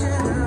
Ocean.